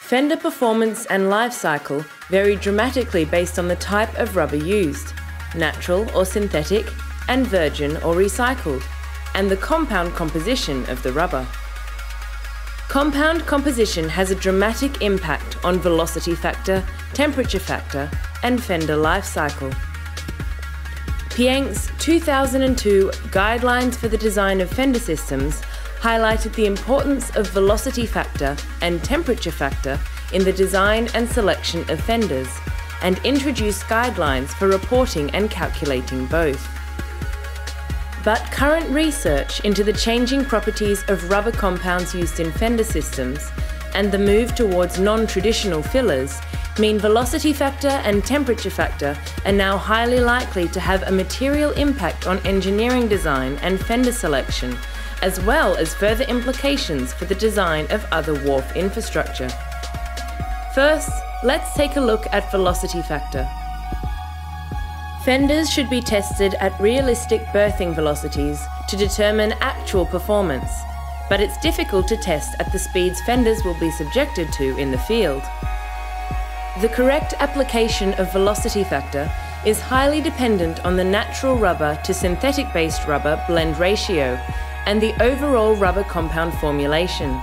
Fender performance and life cycle vary dramatically based on the type of rubber used natural or synthetic, and virgin or recycled, and the compound composition of the rubber. Compound composition has a dramatic impact on velocity factor, temperature factor, and fender life cycle. PIANC's 2002 Guidelines for the Design of Fender Systems highlighted the importance of velocity factor and temperature factor in the design and selection of fenders and introduced guidelines for reporting and calculating both. But current research into the changing properties of rubber compounds used in fender systems and the move towards non-traditional fillers mean velocity factor and temperature factor are now highly likely to have a material impact on engineering design and fender selection, as well as further implications for the design of other wharf infrastructure. First, let's take a look at velocity factor. Fenders should be tested at realistic berthing velocities to determine actual performance, but it's difficult to test at the speeds fenders will be subjected to in the field. The correct application of velocity factor is highly dependent on the natural rubber to synthetic based rubber blend ratio and the overall rubber compound formulation.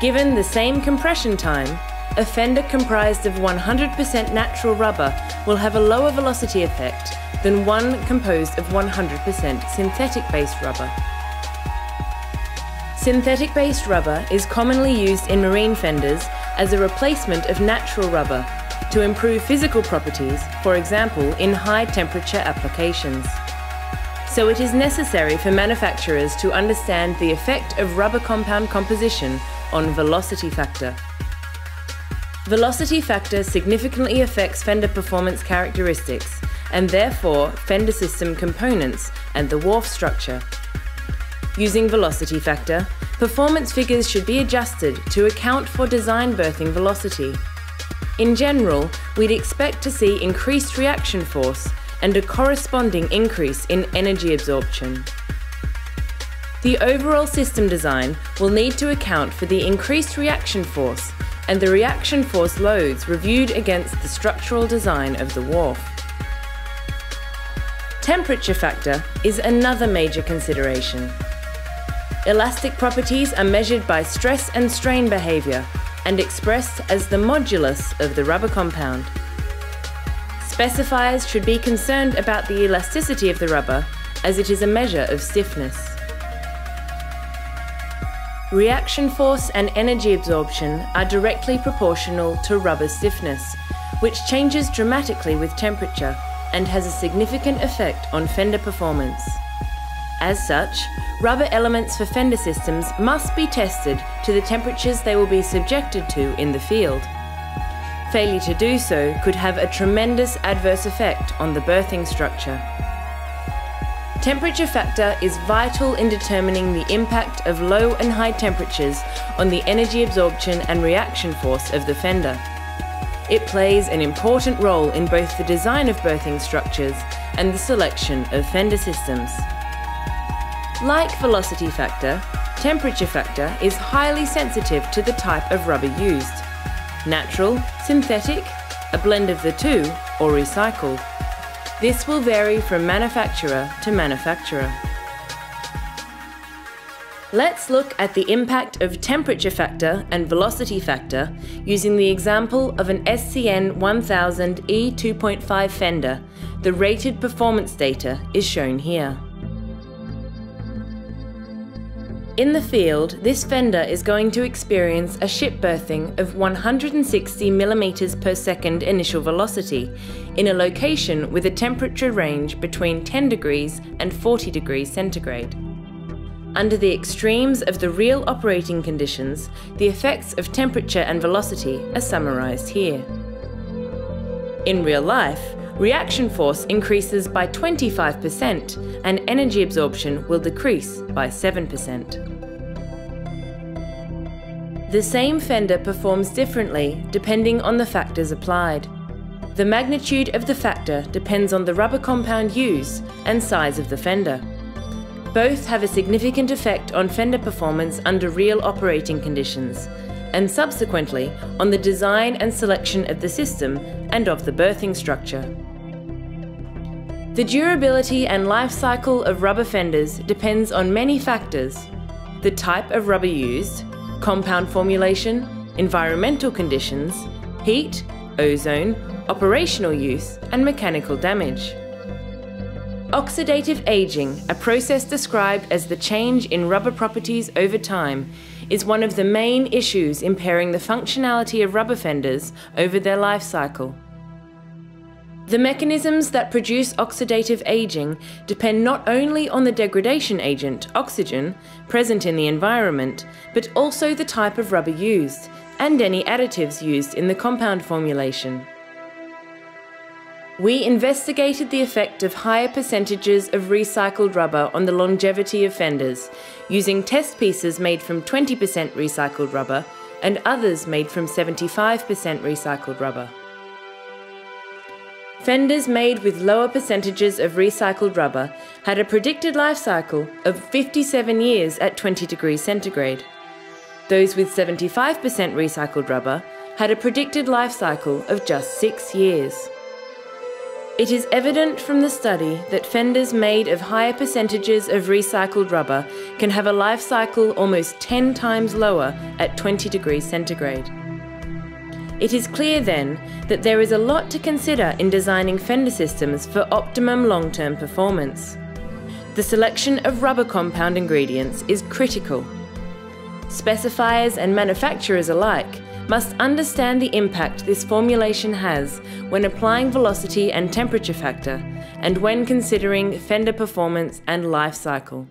Given the same compression time, a fender comprised of 100% natural rubber will have a lower velocity effect than one composed of 100% synthetic based rubber. Synthetic based rubber is commonly used in marine fenders as a replacement of natural rubber to improve physical properties, for example, in high temperature applications. So it is necessary for manufacturers to understand the effect of rubber compound composition on velocity factor. Velocity factor significantly affects fender performance characteristics and therefore fender system components and the wharf structure. Using velocity factor, performance figures should be adjusted to account for design berthing velocity. In general, we'd expect to see increased reaction force and a corresponding increase in energy absorption. The overall system design will need to account for the increased reaction force and the reaction force loads reviewed against the structural design of the wharf. Temperature factor is another major consideration. Elastic properties are measured by stress and strain behaviour and expressed as the modulus of the rubber compound. Specifiers should be concerned about the elasticity of the rubber as it is a measure of stiffness. Reaction force and energy absorption are directly proportional to rubber stiffness, which changes dramatically with temperature and has a significant effect on fender performance. As such, rubber elements for fender systems must be tested to the temperatures they will be subjected to in the field. Failure to do so could have a tremendous adverse effect on the berthing structure. Temperature factor is vital in determining the impact of low and high temperatures on the energy absorption and reaction force of the fender. It plays an important role in both the design of berthing structures and the selection of fender systems. Like velocity factor, temperature factor is highly sensitive to the type of rubber used. Natural, synthetic, a blend of the two, or recycled. This will vary from manufacturer to manufacturer. Let's look at the impact of temperature factor and velocity factor using the example of an SCN 1000 E2.5 fender. The rated performance data is shown here. In the field, this fender is going to experience a ship berthing of 160 millimeters per second initial velocity in a location with a temperature range between 10 degrees and 40 degrees centigrade. Under the extremes of the real operating conditions, the effects of temperature and velocity are summarized here. In real life, reaction force increases by 25% and energy absorption will decrease by 7%. The same fender performs differently depending on the factors applied. The magnitude of the factor depends on the rubber compound used and size of the fender. Both have a significant effect on fender performance under real operating conditions, and subsequently on the design and selection of the system and of the berthing structure. The durability and life cycle of rubber fenders depends on many factors the type of rubber used, compound formulation, environmental conditions, heat, ozone, operational use, and mechanical damage. Oxidative aging, a process described as the change in rubber properties over time, is one of the main issues impairing the functionality of rubber fenders over their life cycle. The mechanisms that produce oxidative aging depend not only on the degradation agent, oxygen, present in the environment, but also the type of rubber used, and any additives used in the compound formulation. We investigated the effect of higher percentages of recycled rubber on the longevity of fenders, using test pieces made from 20% recycled rubber and others made from 75% recycled rubber. Fenders made with lower percentages of recycled rubber had a predicted life cycle of 57 years at 20 degrees centigrade. Those with 75% recycled rubber had a predicted life cycle of just six years. It is evident from the study that fenders made of higher percentages of recycled rubber can have a life cycle almost 10 times lower at 20 degrees centigrade. It is clear then that there is a lot to consider in designing fender systems for optimum long-term performance. The selection of rubber compound ingredients is critical. Specifiers and manufacturers alike must understand the impact this formulation has when applying velocity and temperature factor and when considering fender performance and life cycle.